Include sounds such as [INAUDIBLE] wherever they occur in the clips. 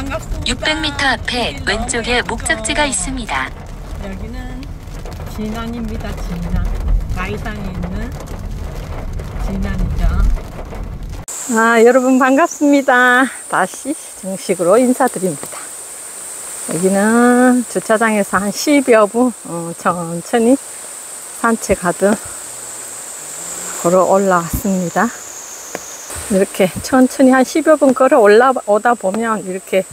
반갑습니다. 600m 앞에 왼쪽에 목적지가 있습니다. 여기는 진안입니다. 진안. 마이산에 있는 진안이죠. 아, 여러분 반갑습니다. 다시 정식으로 인사드립니다. 여기는 주차장에서 한 10여 분 어, 천천히 산책하듯 걸어 올라왔습니다. 이렇게 천천히 한 10여 분 걸어 올라오다 보면 이렇게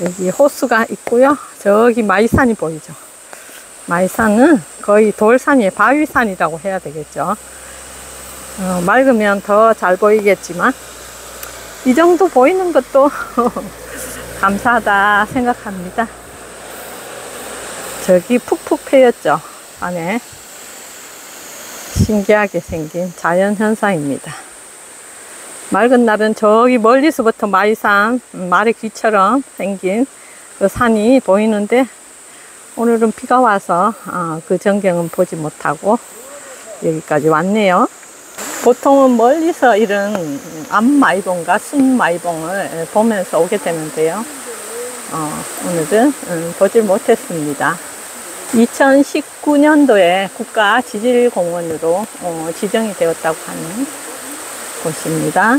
여기 호수가 있고요. 저기 마이산이 보이죠. 마이산은 거의 돌산이에요. 바위산이라고 해야 되겠죠. 어, 맑으면 더 잘 보이겠지만 이 정도 보이는 것도 [LAUGHS] 감사하다 생각합니다. 저기 푹푹 패였죠. 안에 신기하게 생긴 자연현상입니다. 맑은 날은 저기 멀리서부터 마이산, 음, 말의 귀처럼 생긴 그 산이 보이는데 오늘은 비가 와서 어, 그 전경은 보지 못하고 여기까지 왔네요. 보통은 멀리서 이런 암마이봉과 순마이봉을 보면서 오게 되는데요. 어, 오늘은 음, 보질 못했습니다. 2019년도에 국가 지질공원으로 어, 지정이 되었다고 하는 곳입니다.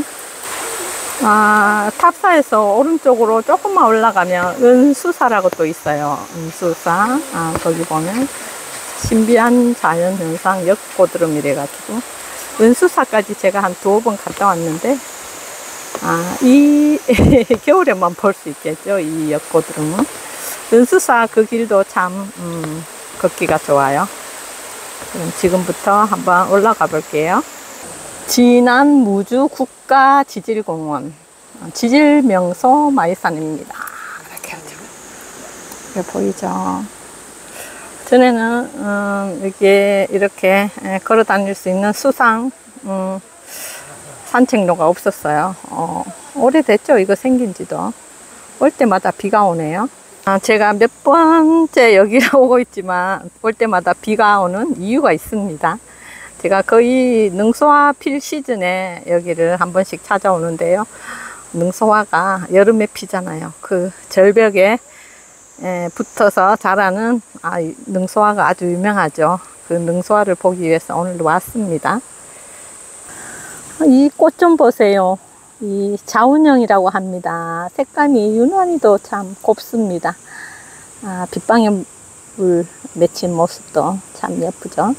아, 탑사에서 오른쪽으로 조금만 올라가면 은수사라고 또 있어요. 은수사. 아, 거기 보면 신비한 자연현상 역고드름 이래가지고 은수사까지 제가 한 두어 번 갔다 왔는데 아, 이 [LAUGHS] 겨울에만 볼 수 있겠죠. 이 역고드름은. 은수사 그 길도 참 음, 걷기가 좋아요. 그럼 지금부터 한번 올라가 볼게요. 진안 무주 국가 지질공원 지질 명소 마이산입니다. 이렇게. 이게 보이죠? 전에는 음, 여기에 이렇게 걸어 다닐 수 있는 수상 음, 산책로가 없었어요. 어, 오래됐죠? 이거 생긴지도. 올 때마다 비가 오네요. 아, 제가 몇 번째 여기를 [LAUGHS] 오고 있지만 올 때마다 비가 오는 이유가 있습니다. 제가 거의 능소화 필 시즌에 여기를 한 번씩 찾아오는데요. 능소화가 여름에 피잖아요. 그 절벽에 에, 붙어서 자라는 아, 능소화가 아주 유명하죠. 그 능소화를 보기 위해서 오늘 왔습니다. 이 꽃 좀 보세요. 이 자운형이라고 합니다. 색감이 유난히도 참 곱습니다. 아, 빗방에 물 맺힌 모습도 참 예쁘죠.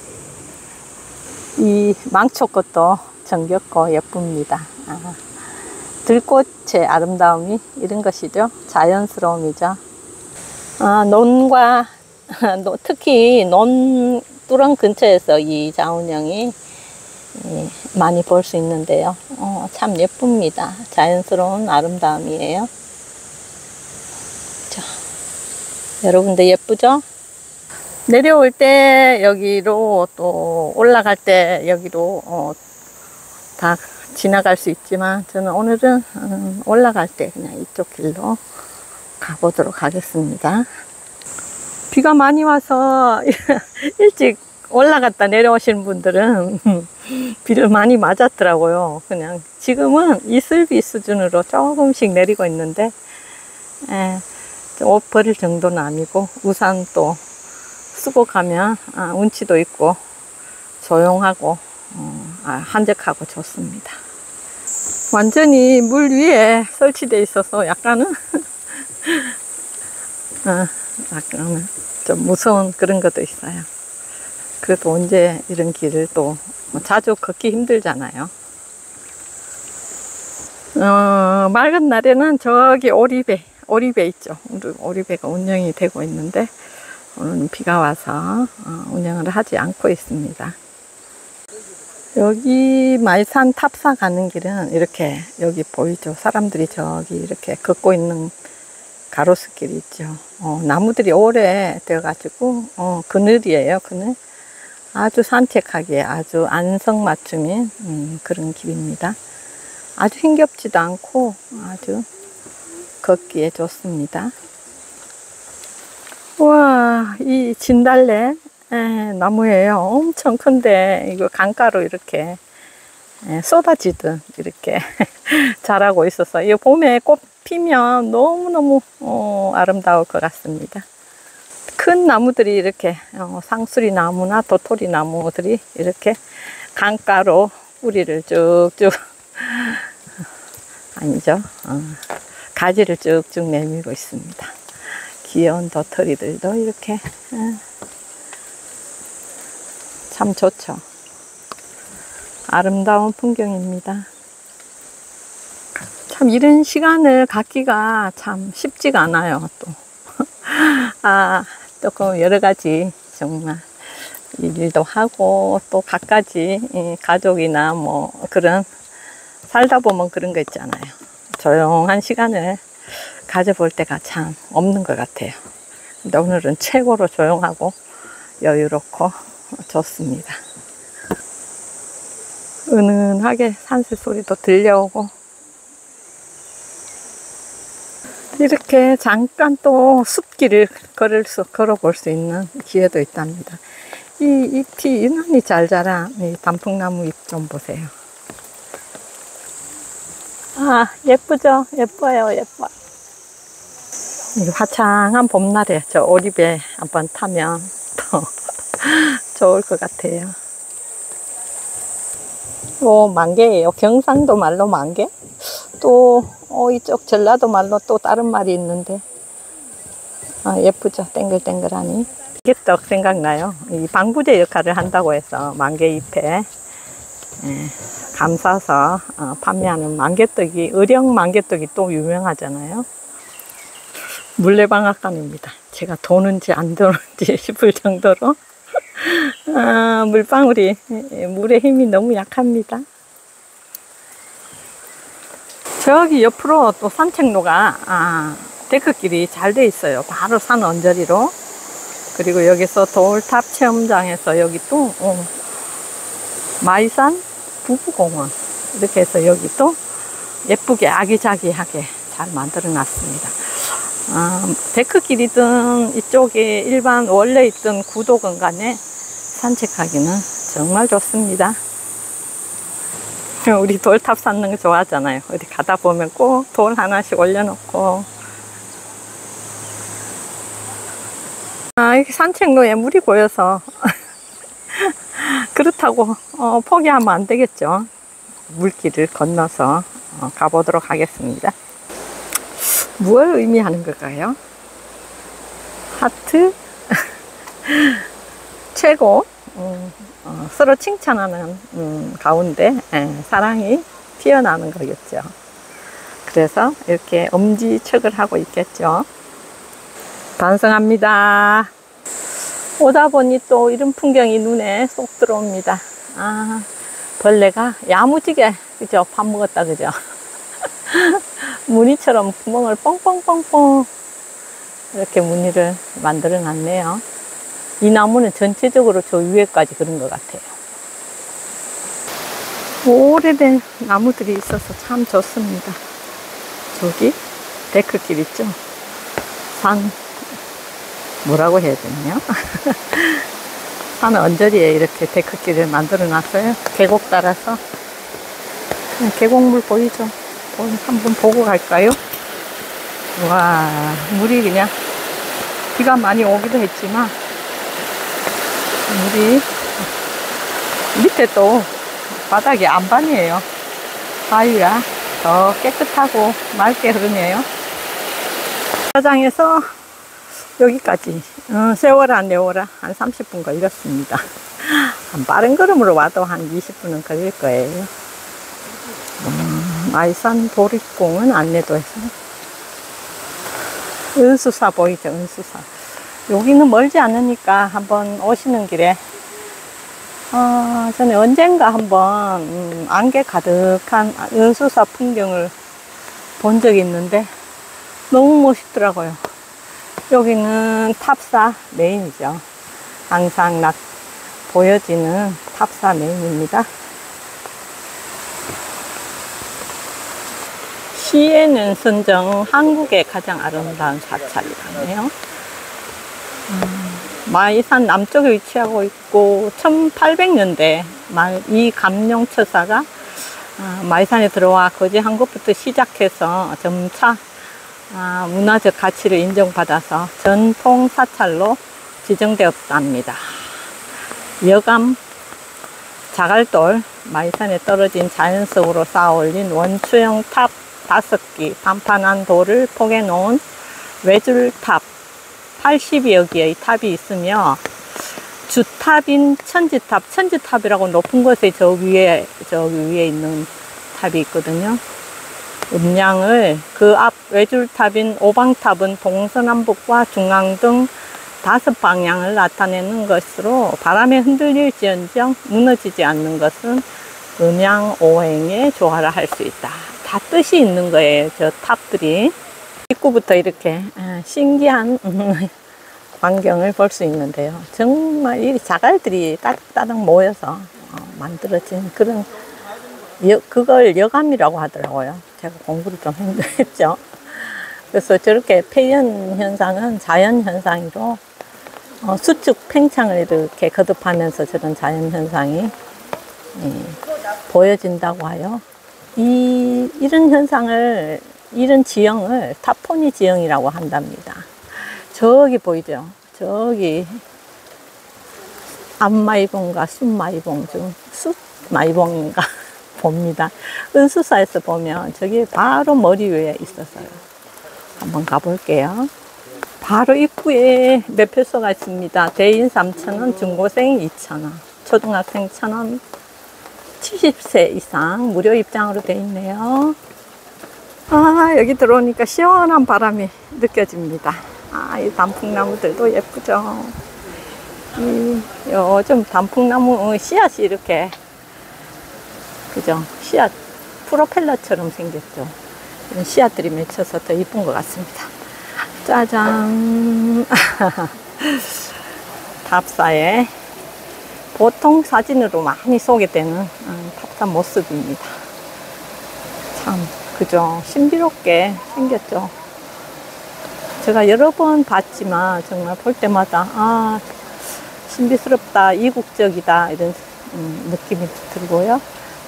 이 망초꽃도 정겹고 예쁩니다. 아, 들꽃의 아름다움이 이런 것이죠. 자연스러움이죠. 아, 논과 [LAUGHS] 특히 논 뚜렁 근처에서 이 자운형이 많이 볼 수 있는데요. 어, 참 예쁩니다. 자연스러운 아름다움이에요. 자, 여러분들 예쁘죠? 내려올 때 여기로 또 올라갈 때 여기로 어, 다 지나갈 수 있지만 저는 오늘은 음, 올라갈 때 그냥 이쪽 길로 가보도록 하겠습니다. 비가 많이 와서 [LAUGHS] 일찍 올라갔다 내려오시는 분들은 [LAUGHS] 비를 많이 맞았더라고요. 그냥 지금은 이슬비 수준으로 조금씩 내리고 있는데 에, 옷 버릴 정도는 아니고 우산 또 쓰고 가면 아, 운치도 있고 조용하고 어, 아, 한적하고 좋습니다. 완전히 물 위에 설치되어 있어서 약간은 어, [LAUGHS] 약간은 좀 무서운 그런 것도 있어요. 그래도 언제 이런 길을 또 자주 걷기 힘들잖아요. 어, 맑은 날에는 저기 오리배, 오리배 있죠. 오리배가 운영이 되고 있는데 오늘 비가 와서 어, 운영을 하지 않고 있습니다. 여기 말산 탑사 가는 길은 이렇게 여기 보이죠. 사람들이 저기 이렇게 걷고 있는 가로수길이 있죠. 어, 나무들이 오래 되어가지고 어, 그늘이에요. 그늘. 아주 산책하기에 아주 안성맞춤인 음, 그런 길입니다. 아주 힘겹지도 않고 아주 걷기에 좋습니다. 와, 이 진달래 에, 나무예요. 엄청 큰데 이거 강가로 이렇게 예, 쏟아지듯 이렇게 [LAUGHS] 자라고 있어서 이 봄에 꽃 피면 너무너무 어, 아름다울 것 같습니다. 큰 나무들이 이렇게 어, 상수리 나무나 도토리 나무들이 이렇게 강가로 뿌리를 쭉쭉 [LAUGHS] 아니죠 어, 가지를 쭉쭉 내밀고 있습니다. 귀여운 도토리들도 이렇게 어, 참 좋죠. 아름다운 풍경입니다. 참 이런 시간을 갖기가 참 쉽지가 않아요. 또 [LAUGHS] 아, 조금 여러 가지 정말 일도 하고 또 갖가지 이 가족이나 뭐 그런 살다 보면 그런 거 있잖아요. 조용한 시간을 가져볼 때가 참 없는 것 같아요. 근데 오늘은 최고로 조용하고 여유롭고 좋습니다. 은은하게 산새 소리도 들려오고 이렇게 잠깐 또 숲길을 걸을 수, 걸어볼 수 있는 기회도 있답니다. 이 잎이 유난히 잘 자란 이 단풍나무 잎 좀 보세요. 아, 예쁘죠? 예뻐요, 예뻐. 이 화창한 봄날에 저 오리배 한번 타면 더 [LAUGHS] 좋을 것 같아요. 또 만개예요. 경상도 말로 만개? 또 어, 이쪽 전라도 말로 또 다른 말이 있는데 아, 예쁘죠? 땡글땡글하니. 개떡 생각나요. 이 방부제 역할을 한다고 해서 만개잎에 예, 감싸서 어, 판매하는 만개떡이 의령 만개떡이 또 유명하잖아요. 물레방앗간입니다. 제가 도는지 안 도는지 [LAUGHS] 싶을 정도로 아, 물방울이 물의 힘이 너무 약합니다. 저기 옆으로 또 산책로가 아, 데크길이 잘 돼 있어요. 바로 산 언저리로. 그리고 여기서 돌탑 체험장에서 여기 또 어, 마이산 부부공원 이렇게 해서 여기 또 예쁘게 아기자기하게 잘 만들어 놨습니다. 아, 데크길이든 이쪽에 일반 원래 있던 구도 공간에 산책하기는 정말 좋습니다. [LAUGHS] 우리 돌탑 쌓는 거 좋아하잖아요. 어디 가다 보면 꼭 돌 하나씩 올려놓고. 아, 이렇게 산책로에 물이 고여서. [LAUGHS] 그렇다고 어, 포기하면 안 되겠죠. 물길을 건너서 어, 가보도록 하겠습니다. 무엇을 의미하는 걸까요? 하트? [LAUGHS] 최고? 음, 어, 서로 칭찬하는 음, 가운데 예, 사랑이 피어나는 거겠죠. 그래서 이렇게 엄지척을 하고 있겠죠. 반성합니다. 오다 보니 또 이런 풍경이 눈에 쏙 들어옵니다. 아, 벌레가 야무지게, 그죠? 밥 먹었다, 그죠? [LAUGHS] 무늬처럼 구멍을 뻥뻥뻥뻥 이렇게 무늬를 만들어 놨네요. 이 나무는 전체적으로 저 위에까지 그런 것 같아요. 오래된 나무들이 있어서 참 좋습니다. 저기 데크길 있죠? 산 뭐라고 해야 되나요? [LAUGHS] 산 언저리에 이렇게 데크길을 만들어 놨어요. 계곡 따라서 계곡물 보이죠? 한번 보고 갈까요? 와 물이 그냥 비가 많이 오기도 했지만 물이 밑에 또 바닥이 안반이에요. 바위가 더 깨끗하고 맑게 흐르네요. 사장에서 여기까지 어, 세워라 내워라 한 30분 걸렸습니다. 한 빠른 걸음으로 와도 한 20분은 걸릴 거예요. 음, 마이산 도립공원 안내도에서 은수사 보이죠 은수사 여기는 멀지 않으니까 한번 오시는 길에 어, 저는 언젠가 한번 음, 안개 가득한 은수사 풍경을 본 적이 있는데 너무 멋있더라고요. 여기는 탑사 메인이죠. 항상 낮 보여지는 탑사 메인입니다. CNN 선정 한국의 가장 아름다운 사찰이라네요. 마이산 남쪽에 위치하고 있고 1800년대 말 이갑룡 처사가 아, 마이산에 들어와 거주한 것부터 시작해서 점차 아, 문화적 가치를 인정받아서 전통 사찰로 지정되었답니다. 여감 자갈돌 마이산에 떨어진 자연 속으로 쌓아 올린 원추형 탑 다섯 기 반판한 돌을 포개 놓은 외줄탑 80여 개의 탑이 있으며 주탑인 천지탑, 천지탑이라고 높은 곳에 저 위에, 저 위에 있는 탑이 있거든요. 음량을 그 앞 외줄탑인 오방탑은 동서남북과 중앙 등 다섯 방향을 나타내는 것으로 바람에 흔들릴지언정 무너지지 않는 것은 음양 오행에 조화를 할수 있다. 다 뜻이 있는 거예요. 저 탑들이. 입구부터 이렇게 아, 신기한 [LAUGHS] 광경을 볼 수 있는데요. 정말 이 자갈들이 따닥따닥 모여서 어, 만들어진 그런 여, 그걸 여감이라고 하더라고요. 제가 공부를 좀 힘들었죠. 그래서 저렇게 폐연 현상은 자연 현상이로 어, 수축 팽창을 이렇게 거듭하면서 저런 자연 현상이 예, 보여진다고 하여 이 이런 현상을 이런 지형을 타포니 지형이라고 한답니다. 저기 보이죠? 저기 앞마이봉과 숫마이봉 중 숫마이봉인가 [LAUGHS] 봅니다. 은수사에서 보면 저기 바로 머리 위에 있었어요. 한번 가볼게요. 바로 입구에 매표소가 있습니다. 대인 3,000원, 중고생 2,000원, 초등학생 1,000원, 70세 이상 무료 입장으로 돼 있네요. 아, 여기 들어오니까 시원한 바람이 느껴집니다. 아, 이 단풍나무들도 예쁘죠. 이, 요즘 단풍나무 씨앗이 이렇게, 그죠? 씨앗, 프로펠러처럼 생겼죠. 이런 씨앗들이 맺혀서 더 이쁜 것 같습니다. 짜잔. [LAUGHS] 탑사에 보통 사진으로 많이 소개되는 음, 탑사 모습입니다. 참, 그죠? 신비롭게 생겼죠. 제가 여러 번 봤지만 정말 볼 때마다 아 신비스럽다, 이국적이다 이런 음, 느낌이 들고요.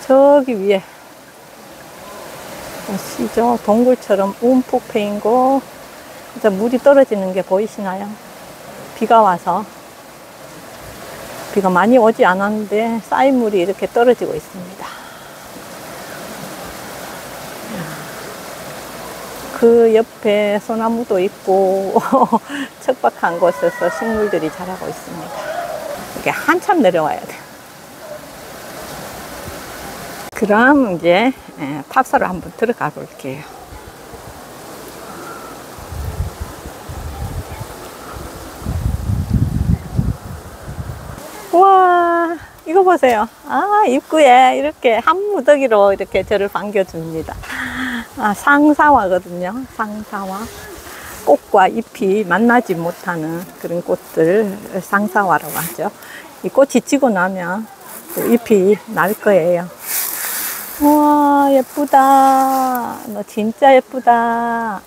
저기 위에 보시죠? 동굴처럼 움푹 패인 거 진짜 물이 떨어지는 게 보이시나요? 비가 와서 비가 많이 오지 않았는데 쌓인 물이 이렇게 떨어지고 있습니다. 그 옆에 소나무도 있고 [LAUGHS] 척박한 곳에서 식물들이 자라고 있습니다. 이렇게 한참 내려와야 돼요. 그럼 이제 예, 탑사로 한번 들어가 볼게요. 와 이거 보세요. 아 입구에 이렇게 한 무더기로 이렇게 저를 반겨줍니다. 아 상사화거든요. 상사화. 꽃과 잎이 만나지 못하는 그런 꽃들 상사화라고 하죠. 이 꽃이 지고 나면 또 잎이 날 거예요. 우와 예쁘다. 너 진짜 예쁘다.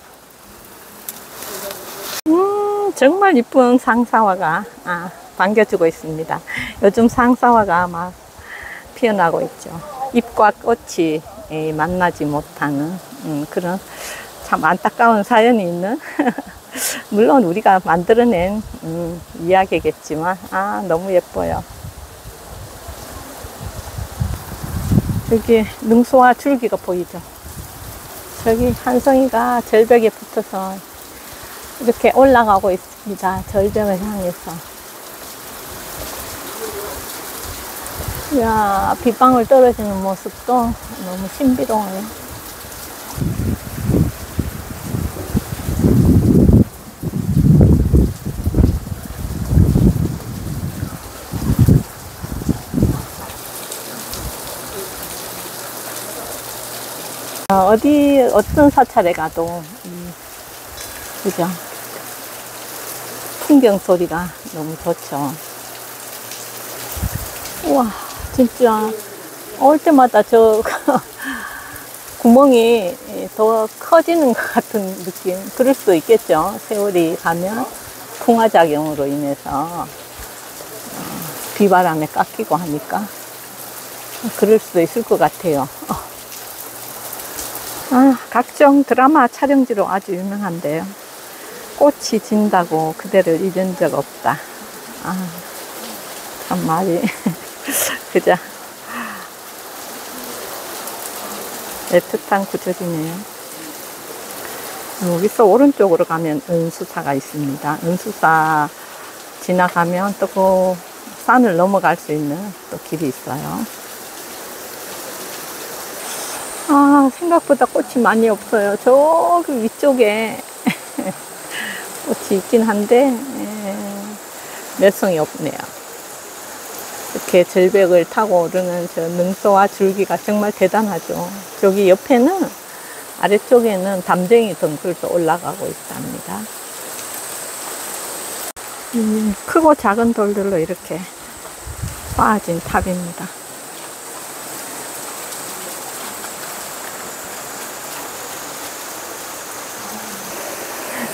음 정말 이쁜 상사화가 아, 반겨주고 있습니다. 요즘 상사화가 막 피어나고 있죠. 잎과 꽃이 예, 만나지 못하는 음, 그런 참 안타까운 사연이 있는 [LAUGHS] 물론 우리가 만들어낸 음, 이야기겠지만 아 너무 예뻐요. 여기 능소와 줄기가 보이죠. 저기 한송이가 절벽에 붙어서 이렇게 올라가고 있습니다. 절벽을 향해서. 이야, 빗방울 떨어지는 모습도 너무 신비로워요. 어, 어디, 어떤 사찰에 가도, 음, 그죠? 풍경 소리가 너무 좋죠. 우와, 진짜, 올 때마다 저 [LAUGHS] 구멍이 더 커지는 것 같은 느낌. 그럴 수도 있겠죠. 세월이 가면 풍화작용으로 인해서 어, 비바람에 깎이고 하니까. 그럴 수도 있을 것 같아요. 어. [LAUGHS] 각종 드라마 촬영지로 아주 유명한데요. 꽃이 진다고 그대를 잊은 적 없다. 아, 참 말이 [LAUGHS] 그죠? 애틋한 구절이네요. 여기서 오른쪽으로 가면 은수사가 있습니다. 은수사 지나가면 또 그 산을 넘어갈 수 있는 또 길이 있어요. 아, 생각보다 꽃이 많이 없어요. 저기 위쪽에 [LAUGHS] 꽃이 있긴 한데, 에, 매성이 없네요. 이렇게 절벽을 타고 오르는 저 능소와 줄기가 정말 대단하죠. 저기 옆에는, 아래쪽에는 담쟁이 덩굴도 올라가고 있답니다. 음, 크고 작은 돌들로 이렇게 쌓아진 탑입니다.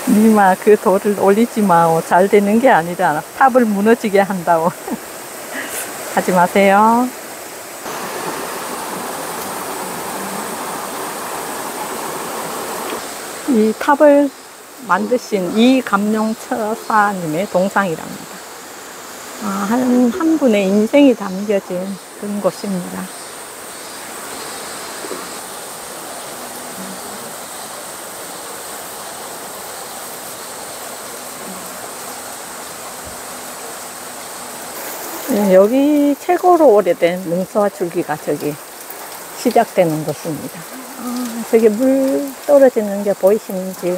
니마 그 돌을 올리지 마오. 잘 되는 게 아니라 탑을 무너지게 한다고. [LAUGHS] 하지 마세요. 이 탑을 만드신 이감룡처사님의 동상이랍니다. 아, 한, 한 분의 인생이 담겨진 그런 곳입니다. 여기 최고로 오래된 능서와 줄기가 저기 시작되는 곳입니다. 아, 저기 물 떨어지는 게 보이시는지.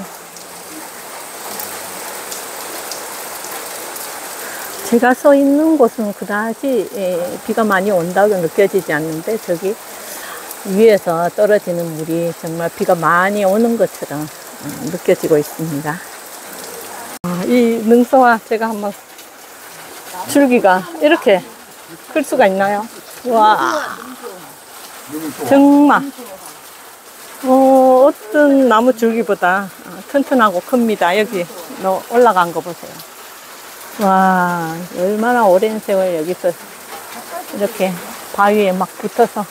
제가 서 있는 곳은 그다지 예, 비가 많이 온다고 느껴지지 않는데 저기 위에서 떨어지는 물이 정말 비가 많이 오는 것처럼 어, 느껴지고 있습니다. 아, 이 능서와 제가 한번 줄기가 이렇게 클 수가 있나요? 와 정말 어, 어떤 나무 줄기보다 어, 튼튼하고 큽니다. 여기 너 올라간 거 보세요. 와 얼마나 오랜 세월 여기서 이렇게 바위에 막 붙어서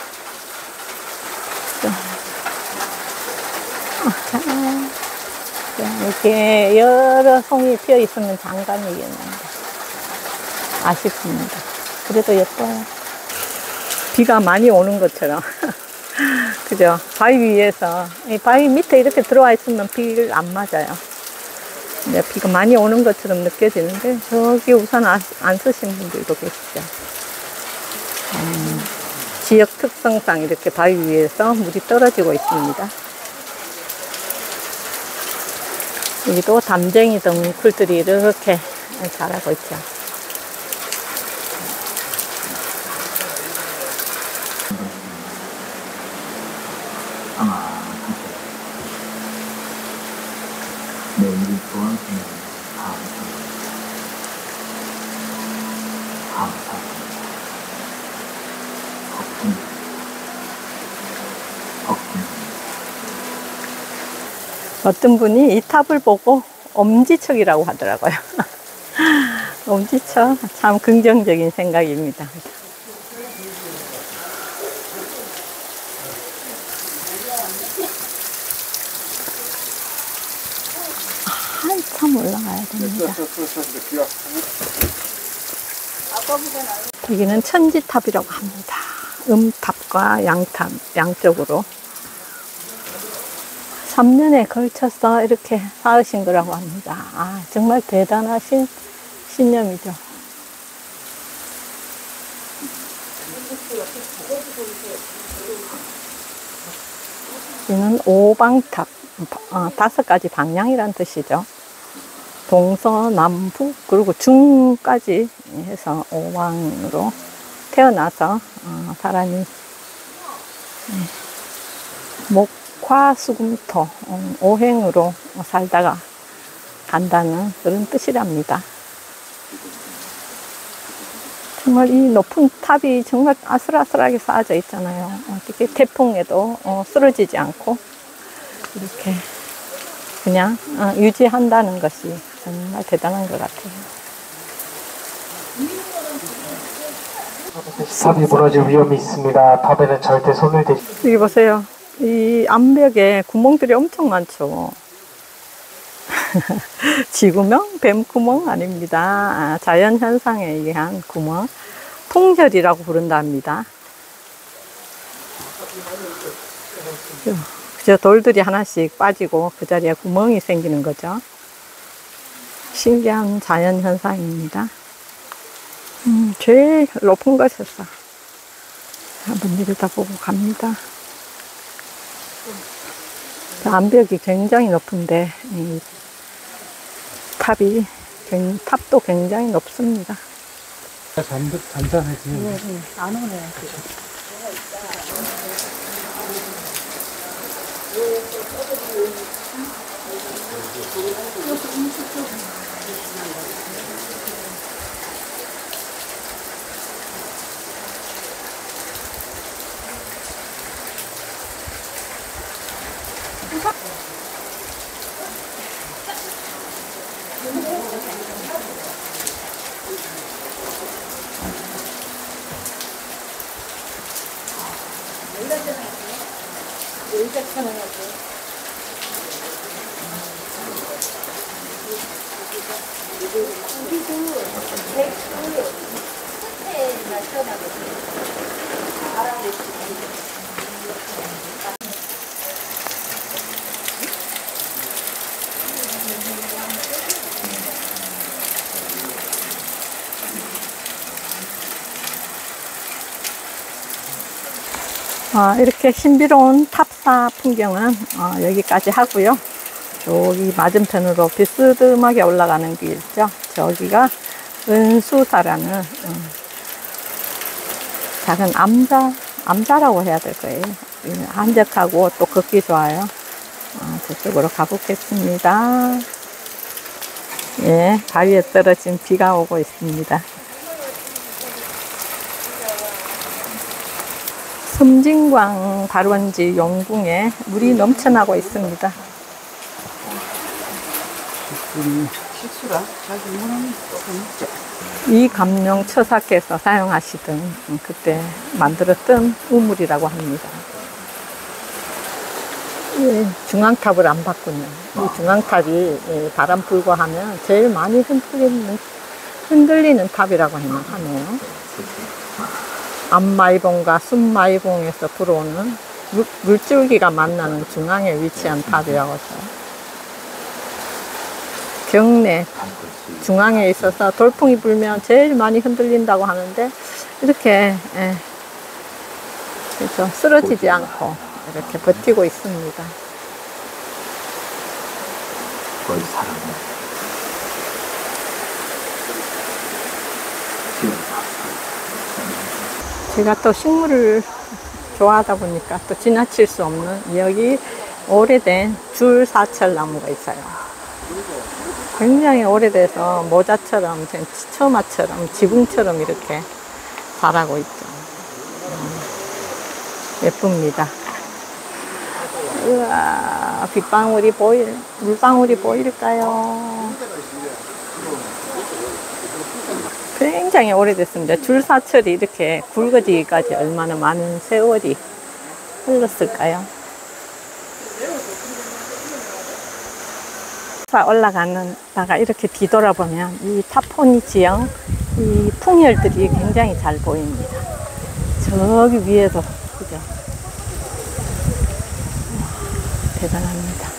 이렇게 여러 송이 피어 있으면 장관이겠는데 아쉽습니다. 그래도 예뻐요. 비가 많이 오는 것처럼. [LAUGHS] 그죠? 바위 위에서, 이 바위 밑에 이렇게 들어와 있으면 비를 안 맞아요. 근데 비가 많이 오는 것처럼 느껴지는데, 저기 우산 안, 안 쓰신 분들도 계시죠. 음, 지역 특성상 이렇게 바위 위에서 물이 떨어지고 있습니다. 여기도 담쟁이 덩굴들이 이렇게 자라고 있죠. 내일이 좋아지면 감사합니다. 감사합니다. 덕분, 덕분, 어떤 분이 이 탑을 보고 엄지척이라고 하더라고요. [LAUGHS] 엄지척 참 긍정적인 생각입니다. 한참 올라가야 됩니다. 여기는 천지탑이라고 합니다. 음탑과 양탑 양쪽으로 3년에 걸쳐서 이렇게 쌓으신 거라고 합니다. 아, 정말 대단하신 신념이죠. 이는 오방탑, 어, 다섯 가지 방향이란 뜻이죠. 동서 남북 그리고 중까지 해서 오방으로 태어나서 어, 사람이 네, 목 화수금토 어, 오행으로 살다가 간다는 그런 뜻이랍니다. 정말 이 높은 탑이 정말 아슬아슬하게 쌓아져 있잖아요. 어떻게 태풍에도 어, 쓰러지지 않고 이렇게 그냥 어, 유지한다는 것이 정말 대단한 것 같아요. 탑이 무너질 위험이 있습니다. 탑에는 절대 손을 대지 여기 보세요. 이 암벽에 구멍들이 엄청 많죠. [LAUGHS] 지구명 뱀구멍 아닙니다. 아, 자연현상에 의한 구멍. 풍혈이라고 부른답니다. 그저 돌들이 하나씩 빠지고 그 자리에 구멍이 생기는 거죠. 신기한 자연현상입니다. 음, 제일 높은 곳에서 한번 내려다보고 갑니다. 그 암벽이 굉장히 높은데 이 탑이 굉- 탑도 굉장히 높습니다. 잠, 잠잠해지는 안 오네요. 아, 이렇게 신비로운 탑사 풍경은 어, 여기까지 하고요. 저기 맞은편으로 비스듬하게 올라가는 길 있죠. 저기가 은수사라는 음, 작은 암자, 암자라고 해야 될 거예요. 예, 한적하고 또 걷기 좋아요. 아, 저쪽으로 가보겠습니다. 예, 바위에 떨어진 비가 오고 있습니다. 섬진강 발원지 용궁에 물이 넘쳐나고 있습니다. 이갑룡 처사께서 사용하시던 음, 그때 만들었던 우물이라고 합니다. 예, 중앙탑을 안 봤군요. 이 중앙탑이 예, 바람 불고 하면 제일 많이 흔들리는, 흔들리는 탑이라고 하네요. 암마이봉과 숫마이봉에서 들어오는 물, 물줄기가 만나는 중앙에 위치한 탑이라고 해서 경내 중앙에 있어서 돌풍이 불면 제일 많이 흔들린다고 하는데 이렇게 예, 그래서 쓰러지지 않고 이렇게 버티고 있습니다. 거의 사람이 지금 제가 또 식물을 좋아하다 보니까 또 지나칠 수 없는 여기 오래된 줄 사철 나무가 있어요. 굉장히 오래돼서 모자처럼, 처마처럼, 지붕처럼 이렇게 자라고 있죠. 음, 예쁩니다. 우와, 빗방울이 보일, 물방울이 보일까요? 굉장히 오래됐습니다. 줄사철이 이렇게 굵어지기까지 얼마나 많은 세월이 흘렀을까요? 사 올라가는 다가 이렇게 뒤돌아보면 이 타포니 지형, 이 풍열들이 굉장히 잘 보입니다. 저기 위에도 그죠? 와, 대단합니다.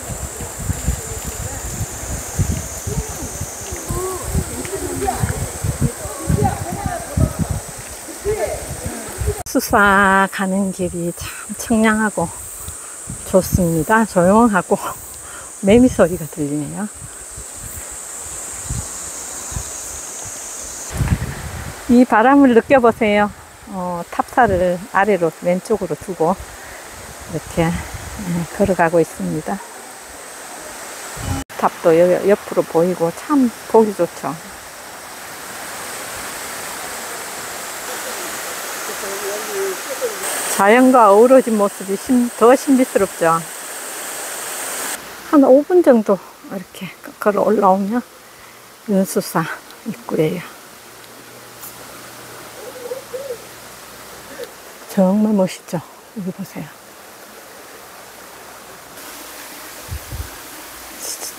수사 가는 길이 참 청량하고 좋습니다. 조용하고 [LAUGHS] 매미 소리가 들리네요. 이 바람을 느껴보세요. 어, 탑사를 아래로 왼쪽으로 두고 이렇게 예, 걸어가고 있습니다. 탑도 여- 옆으로 보이고 참 보기 좋죠. 자연과 어우러진 모습이 심, 더 신비스럽죠. 한 5분 정도 이렇게 걸어 올라오면 윤수사 입구예요. 정말 멋있죠? 여기 보세요.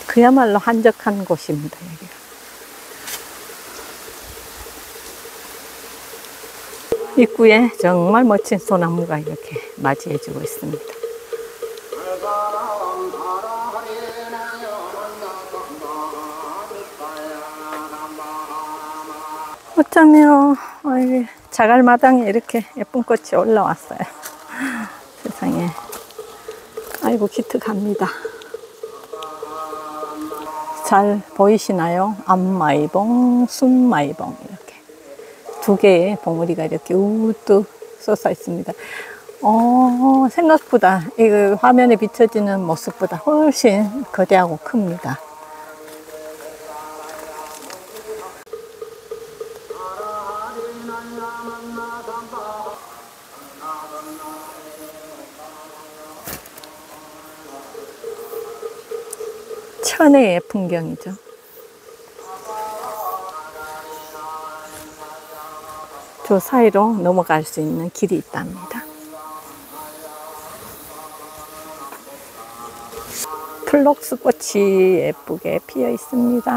그야말로 한적한 곳입니다, 여기가. 입구에 정말 멋진 소나무가 이렇게 맞이해주고 있습니다. 어쩌면 어, 자갈마당에 이렇게 예쁜 꽃이 올라왔어요. [LAUGHS] 세상에. 아이고 기특합니다. 잘 보이시나요? 앞마이봉, 순마이봉 두 개의 봉우리가 이렇게 우뚝 솟아 있습니다. 어, 생각보다 이 화면에 비춰지는 모습보다 훨씬 거대하고 큽니다. 천혜의 풍경이죠. 저 사이로 넘어갈 수 있는 길이 있답니다. 플록스 꽃이 예쁘게 피어 있습니다.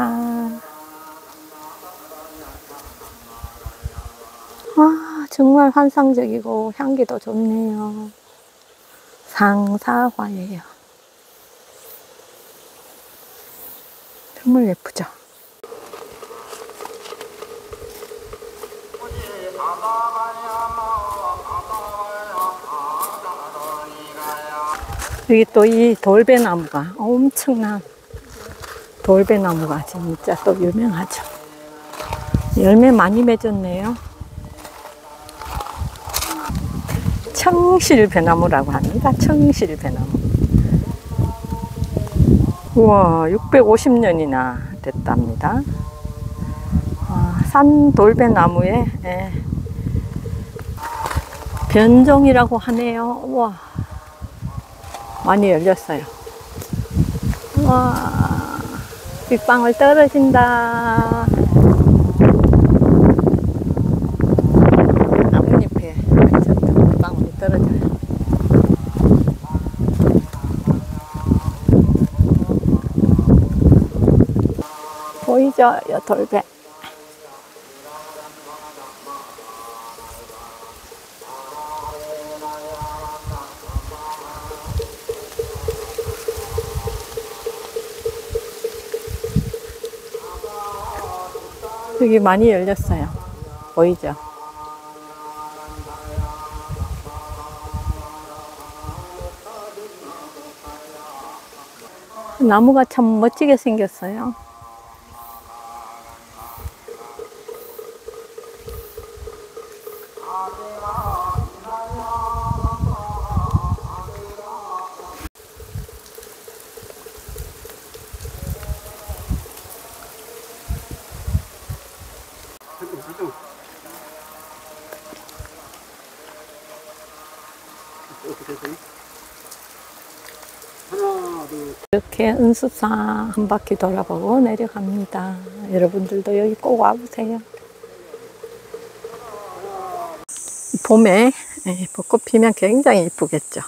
와, 정말 환상적이고 향기도 좋네요. 상사화예요. 정말 예쁘죠? 여기 또 이 돌배나무가 엄청난 돌배나무가 진짜 또 유명하죠. 열매 많이 맺었네요. 청실배나무라고 합니다. 청실배나무. 우와, 650년이나 됐답니다. 아, 산 돌배나무에 예, 변종이라고 하네요. 우와, 많이 열렸어요. 우와, 빗방울 떨어진다. 나뭇잎에 빗방울이 떨어져요. 보이죠? 요 돌배. 여기 많이 열렸어요. 보이죠? 나무가 참 멋지게 생겼어요. 이렇게 은수사 한 바퀴 돌아보고 내려갑니다. 여러분들도 여기 꼭 와보세요. 봄에 예, 벚꽃 피면 굉장히 이쁘겠죠.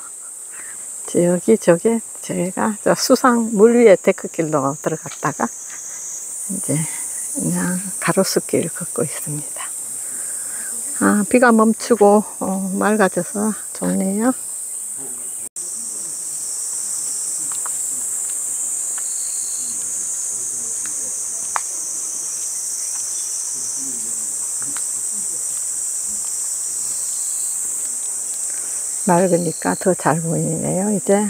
저기 저게 제가 저 수상 물 위에 데크길로 들어갔다가 이제 그냥 가로수길 걷고 있습니다. 아, 비가 멈추고 어, 맑아져서 좋네요. 맑으니까 더 잘 보이네요, 이제.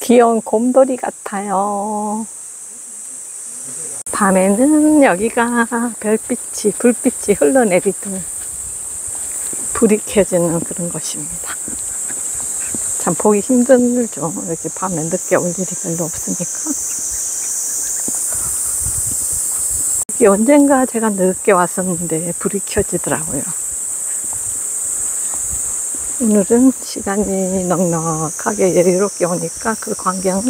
귀여운 곰돌이 같아요. 밤에는 여기가 별빛이, 불빛이 흘러내리듯 불이 켜지는 그런 곳입니다. 참 보기 힘들죠. 이렇게 밤에 늦게 올 일이 별로 없으니까. 언젠가 제가 늦게 왔었는데 불이 켜지더라고요. 오늘은 시간이 넉넉하게 여유롭게 오니까 그 광경을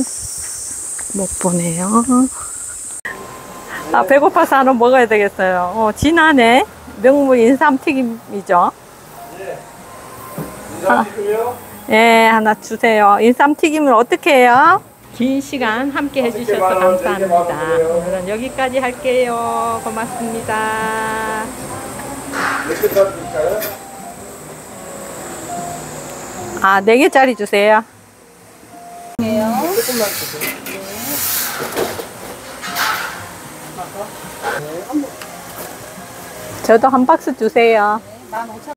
못 보네요. 아, 배고파서 하나 먹어야 되겠어요. 어, 진하네. 명물 인삼튀김이죠. 인삼튀김이요? 예, 하나 주세요. 인삼튀김을 어떻게 해요? 긴 시간 함께 해주셔서 감사합니다. 오늘은 여기까지 할게요. 고맙습니다. 아, 네 개짜리 주세요. 저도 한 박스 주세요.